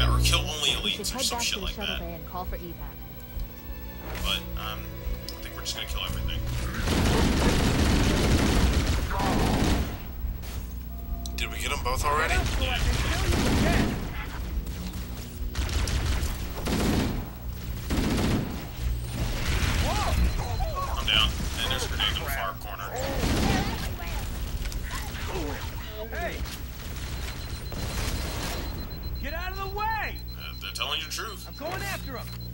that, or kill only We should elites, or head some back shit to the like shuttle that. bay and call for evac. But um, I think we're just gonna kill everything. Did we get them both already? I'm down. And there's a grenade in the far corner. Hey! Telling you the truth. I'm going after him!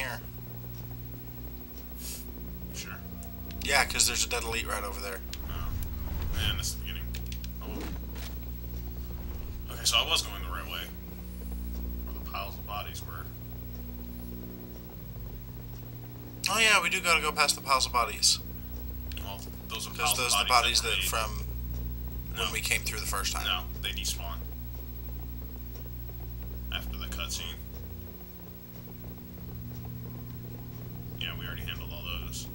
Here. Sure. Yeah, because there's a dead elite right over there. Oh. Man, this is the beginning. Oh. Okay, so I was going the right way. Where the piles of bodies were. Oh yeah, we do gotta go past the piles of bodies. Well, those are Because piles those of are the bodies that made- from when we came through the first time. No, they despawn. After the cutscene. Yeah, we already handled all those.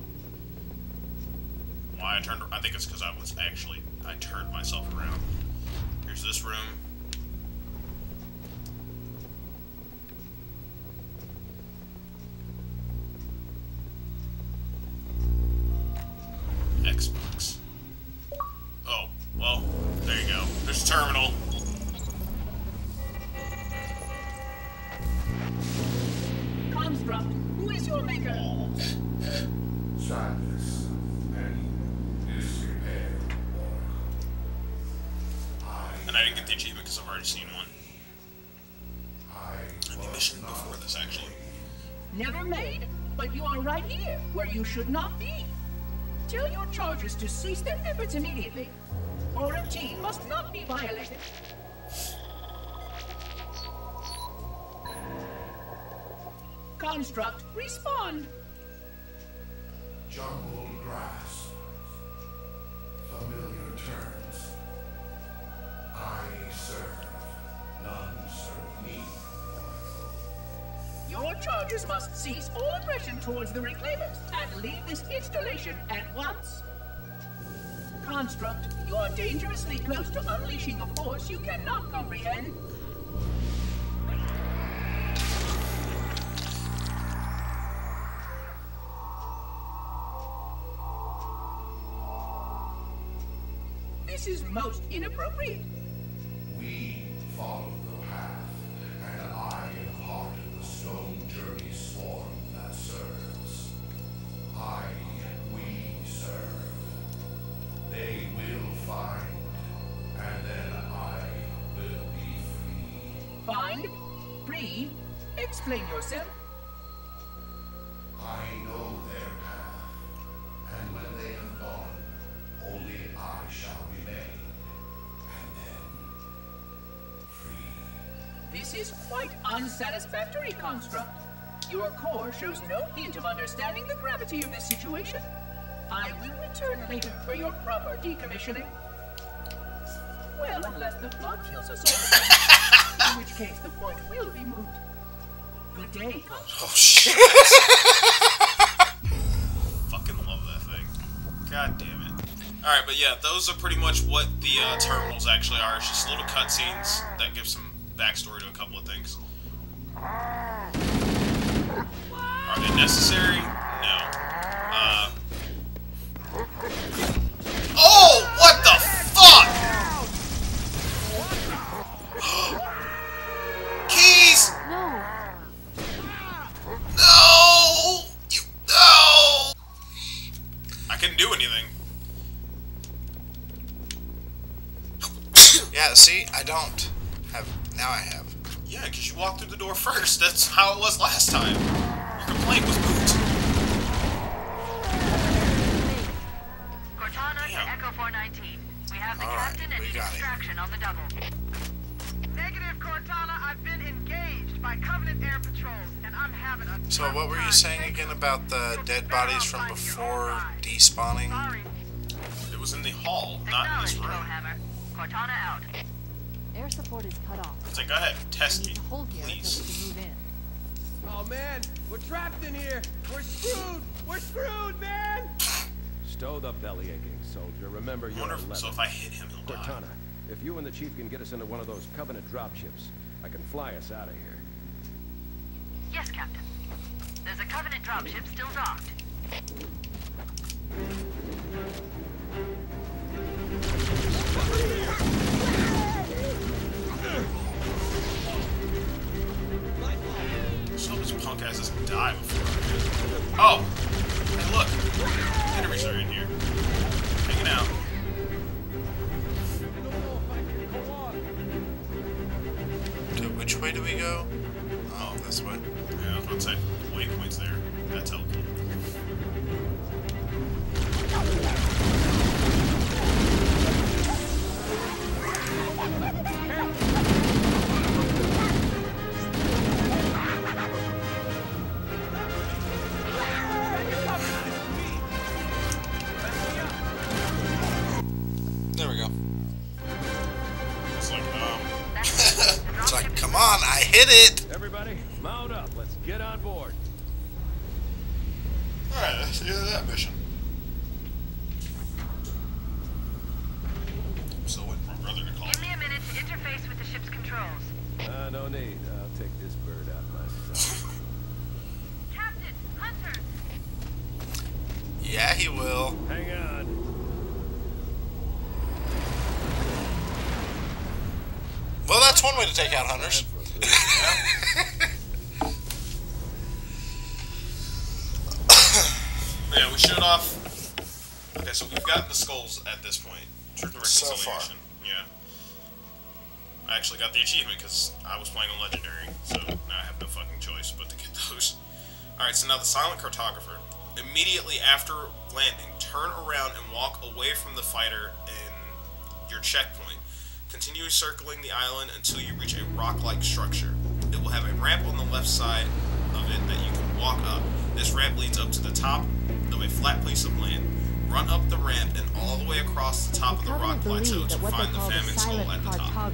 Why I turned... I think it's because I was actually... I turned myself around. Here's this room. And. I, didn't get the achievement because I've already seen one. I I mean, mission before this, actually. Never made, but you are right here, where you should not be. Tell your charges to cease their efforts immediately. Quarantine must not be violated. Construct, respond. jumbled grass. Familiar terms. I serve. None serve me. Your charges must cease all aggression towards the Reclaimers and leave this installation at once. Construct, you are dangerously close to unleashing a force you cannot comprehend. Most inappropriate. We follow the path, and I am part of the stone journey swarm that serves. I, we serve. They will find, and then I will be free. Find, free, explain yourself. Unsatisfactory, Construct. Your core shows no hint of understanding the gravity of this situation. I will return later for your proper decommissioning. Well, unless the plot kills us all, in which case the point will be moot. Good day, Oh shit! Fucking love that thing. God damn it. Alright, but yeah, those are pretty much what the uh, terminals actually are. It's just little cutscenes that give some backstory to a couple of things. Are they necessary? No. Uh... Oh! What the fuck?! Keys! No! No! You... No! I couldn't do anything. yeah, see? I don't. Have... Now I have. Yeah, because you walked through the door first. That's how it was last time. Your complaint was moot. Cortana Damn. to Echo 419. We have the All right, captain and we need it. extraction on the double. Negative, Cortana. I've been engaged by Covenant Air Patrols, and I'm having a So, what were you saying again about the dead bodies from finding your own before despawning? Sorry. It was in the hall, not in this Acknowledged, room. Foehammer. Cortana out. Air support is cut off. So go ahead, test me, hold please. we move in. Oh man, we're trapped in here. We're screwed. We're screwed, man. Stow the belly aching, soldier. Remember I you're wonder a if, leather. so if I hit him, he'll die. Cortana, if you and the chief can get us into one of those Covenant dropships, I can fly us out of here. Yes, Captain. There's a Covenant dropship still docked. Just hope his punk ass doesn't die before. Oh! Hey, look! Enemies are in here. Hanging out. I don't know if I can go on. To which way do we go? Oh, this way. Yeah, I was about to say, come on, I hit it! Everybody, mount up. Let's get on board. alright, that's the end of that mission. I'm still waiting for my brother to call Give me. me a minute to interface with the ship's controls. Uh, no need. I'll take this bird out myself. Captain, Hunter, Yeah, he will. Hang on. Well, that's one way to take out hunters. Yeah, we showed off. Okay, so we've gotten the skulls at this point. Truth and So reconciliation. Yeah. I actually got the achievement because I was playing on legendary, so now I have no fucking choice but to get those. All right, so now the silent cartographer. Immediately after landing, turn around and walk away from the fighter in your checkpoint. Continue circling the island until you reach a rock-like structure. It will have a ramp on the left side of it that you can walk up. This ramp leads up to the top of a flat piece of land. Run up the ramp and all the way across the top of the rock plateau to that what they find the famine skull at the top.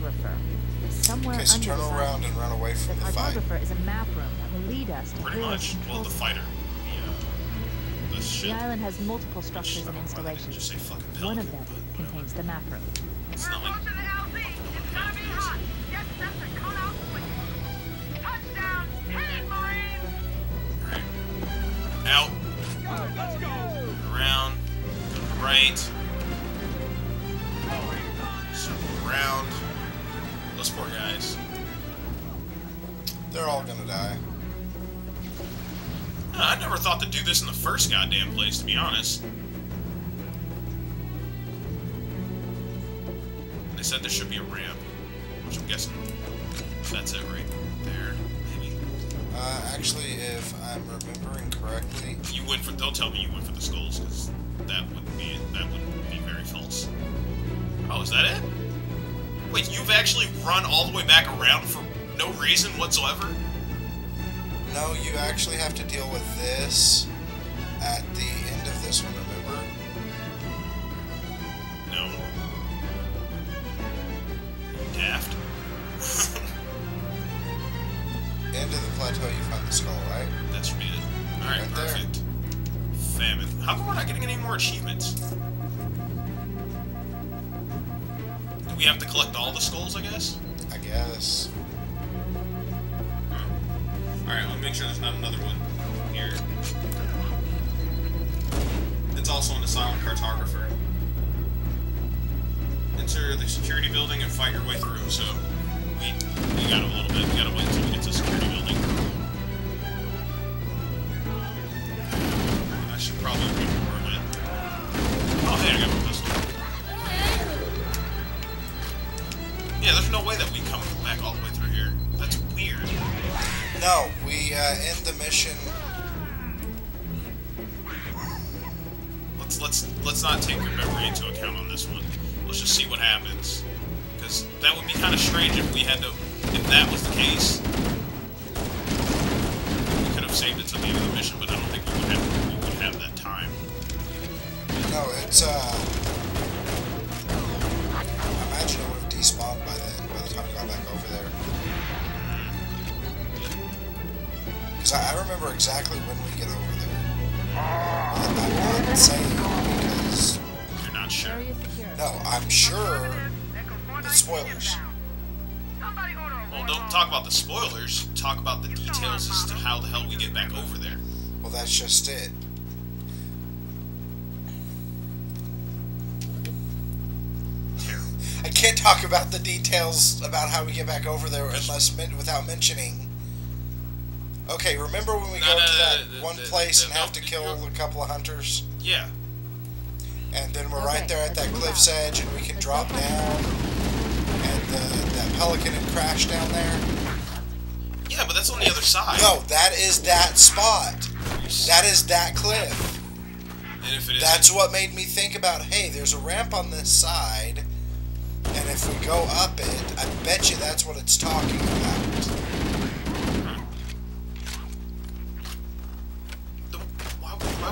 somewhere Okay, so under turn the around and run away from the fight. cartographer is a map room that will lead us to Pretty much. Well, the fighter. The, uh, the ship. The island has multiple structures and Why didn't I installations. Just say fucking One of them contains the map room. It's not like Out, around, right, circle around. Those poor guys. They're all gonna die. I never thought to do this in the first goddamn place, to be honest. They said there should be a ramp, which I'm guessing that's it right there. Uh, actually, if I'm remembering correctly, You went for. Don't tell me you went for the skulls, because that wouldn't be that would be very false. Oh, is that it? Wait, you've actually run all the way back around for no reason whatsoever? no, you actually have to deal with this at the collect all the skulls? I guess. I guess. All right, let me make sure there's not exactly when we get over there. But I'm not saying because You're not sure. Area secure. no, I'm sure. Echo 419 It's spoilers. inbound. Somebody order a Well, don't talk about the spoilers. Talk about the details as to how the hell we get back over there. Well, that's just it. Terrible. I can't talk about the details about how we get back over there unless without mentioning. Okay, remember when we No, go no, to that no, one no, place no, and no, have to kill a couple of hunters, Yeah. and then we're Okay, right there at that cliff's out. edge, and we can Let's drop down, and the, that pelican had crashed down there. Yeah, but that's on the other side. No, that is that spot. That is that cliff. And if it is, That's what made me think about, hey, there's a ramp on this side, and if we go up it, I bet you that's what it's talking about.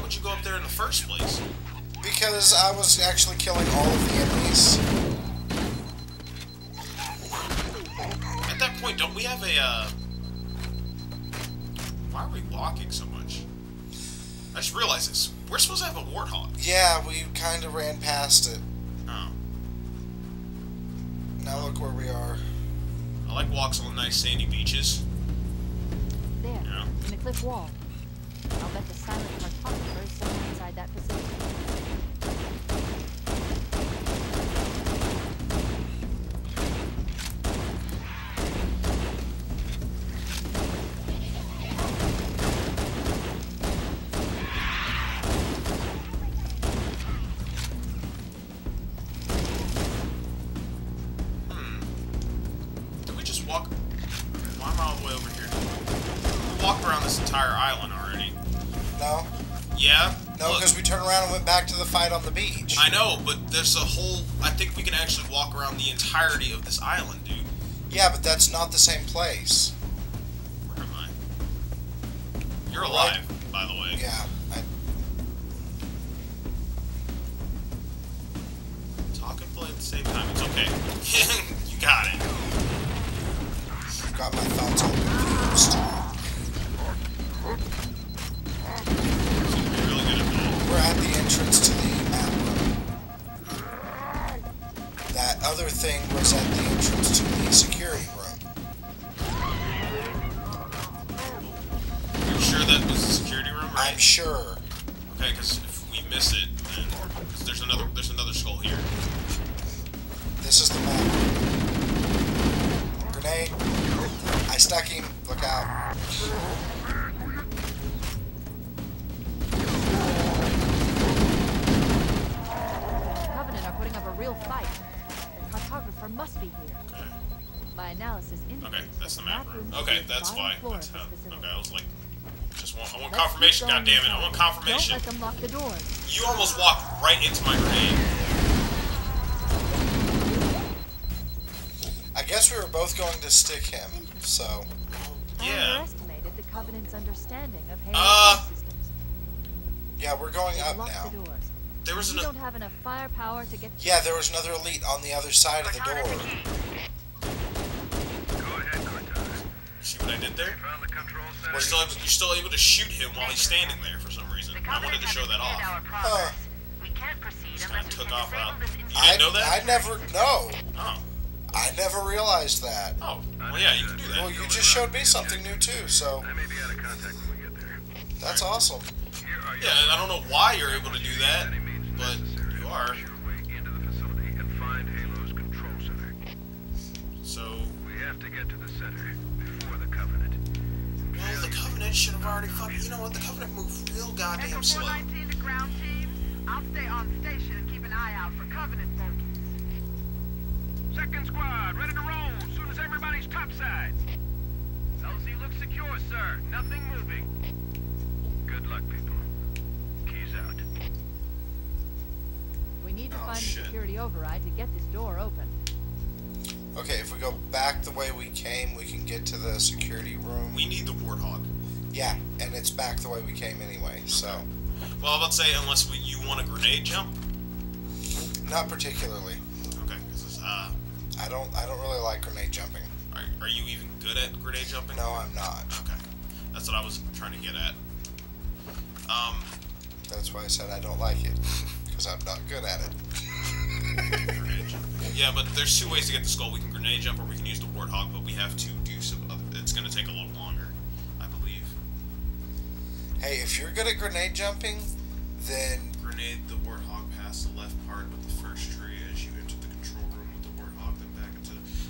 Would- you go up there in the first place? Because I was actually killing all of the enemies. At that point, don't we have a? Uh... Why are we walking so much? I just realized this. We're supposed to have a warthog. Yeah, we kind of ran past it. Oh, Now look where we are. I like walks on nice sandy beaches. There, Yeah. in the cliff wall. I'll bet the silent cartographer fight on the beach. I know, but there's a whole. I think we can actually walk around the entirety of this island, dude. Yeah, but that's not the same place. Where am I? You're alive, by the way. Yeah, I, Talk and play at the same time. It's okay. you got it. got my thoughts confused. You're Grenade. I stuck him. Look out. The Covenant are putting up a real fight. The cartographer must be here. My analysis indicates Okay, that's the map room. Okay, that's bottom why. That's how. Okay, I was like, just want I want confirmation. keep God damn it! I want confirmation. Don't let them lock the doors. You almost walked right into my grenade. Both going to stick him, so. Yeah. underestimated the Covenant's understanding of Uh. Yeah, we're going They up now. the doors. There was an. don't have enough firepower to get. Yeah, there was another elite on the other side of the door. Go ahead, Cortez. See what I did there? The. We're still able, you're still able to shoot him while he's standing there for some reason. I wanted to show that off. our progress. We can't proceed Just kinda took off out. You. I, didn't know that? I never. No. Oh. I never realized that. Oh. Well, yeah, you can do that. Well, you just showed me something new, too, so. I may be out of contact when we get there. That's awesome. Here are Yeah, I don't know why you're able to do that, but you are. your way into the facility and find Halo's control center. So, We have to get to the center before the Covenant. well, the Covenant should have already fucking. You know what? The Covenant moved real goddamn Echo slow. 419 to ground team. I'll stay on station and keep an eye out for Covenant bogies. Second squad, ready to roll. Engage topside. LZ looks secure, sir. Nothing moving. Good luck, people. Keys out. We need to Oh, find shit. the security override to get this door open. Okay, if we go back the way we came, we can get to the security room. We need the warthog. Yeah, and it's back the way we came anyway, so. Well, I was about to say, unless we, you want a grenade jump. Not particularly. I don't I don't really like grenade jumping. are, are you even good at grenade jumping? No, I'm not. Okay, that's what I was trying to get at. Um, That's why I said I don't like it. Because I'm not good at it. grenade jump. Yeah, but there's two ways to get the skull. We can grenade jump, or we can use the warthog. But we have to do some. Other, it's going to take a little longer, I believe. Hey, if you're good at grenade jumping, then Grenade the warthog past the left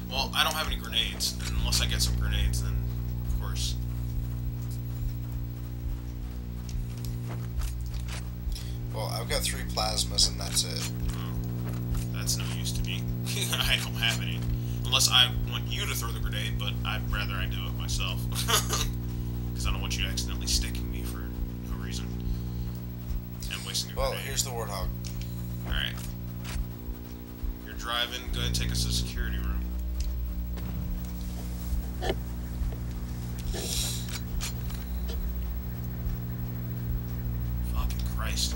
Well, I don't have any grenades, and unless I get some grenades, then of course. well, I've got three plasmas and that's it. Oh, that's no use to me. I don't have any. Unless I want you to throw the grenade, but I'd rather I do it myself. Because I don't want you accidentally sticking me for no reason. And wasting a Well, grenade. here's the warthog. Alright. You're driving, go ahead and take us to security room. Fucking Christ.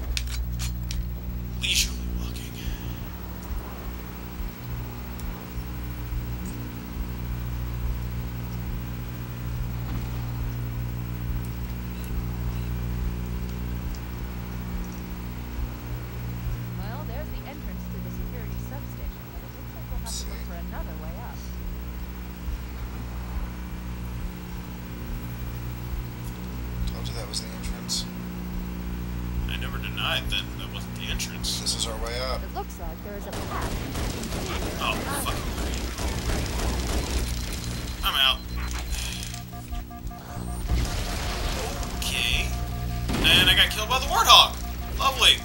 Leisurely walking. Well, there's the entrance to the security substation, but it looks like we'll have to look for another way up. Told you that was the entrance. I never denied that that wasn't the entrance. This is our way up. It looks like there is a path. Oh, fucking great. I'm out. Okay. And I got killed by the warthog. Lovely.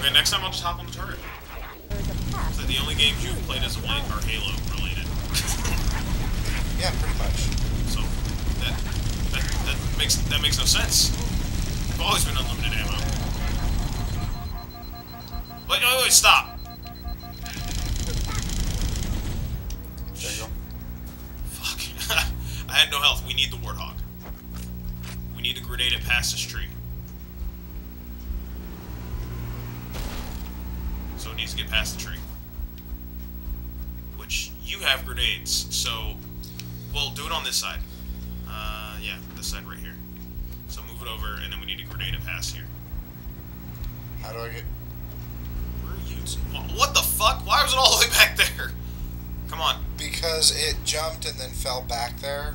okay, next time I'll just hop on the turret. There is a. So the only games you've played as of late are Halo related. Yeah, pretty much. So that that that makes that makes no sense. I've always been unlimited ammo. Wait, wait, wait, stop. There you go. Fuck. I had no health. We need the warthog. We need to grenade it past this tree. So it needs to get past the tree. Which you have grenades, so well do it on this side. Uh yeah, this side right here. So move it over and then we need to grenade it past here. How do I get? Where are you? Wh- oh, What the fuck? Why was it all the way back there? Come on. Because it jumped and then fell back there.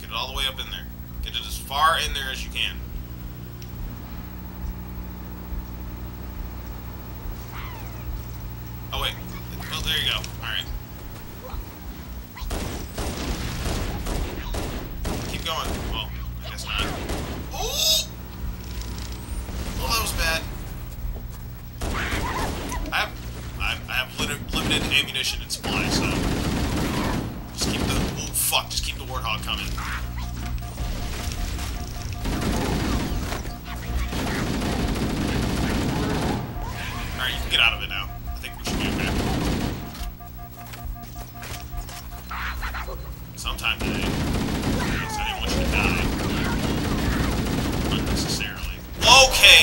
Get it all the way up in there. Get it as far in there as you can. Oh wait. Oh, there you go. Alright.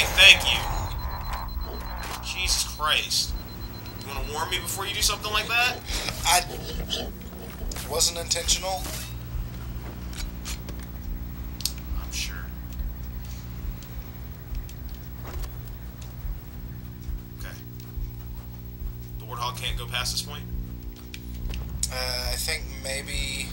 Okay, thank you. Jesus Christ. You want to warn me before you do something like that? I wasn't intentional. I'm sure. Okay. The warthog can't go past this point? Uh, I think maybe,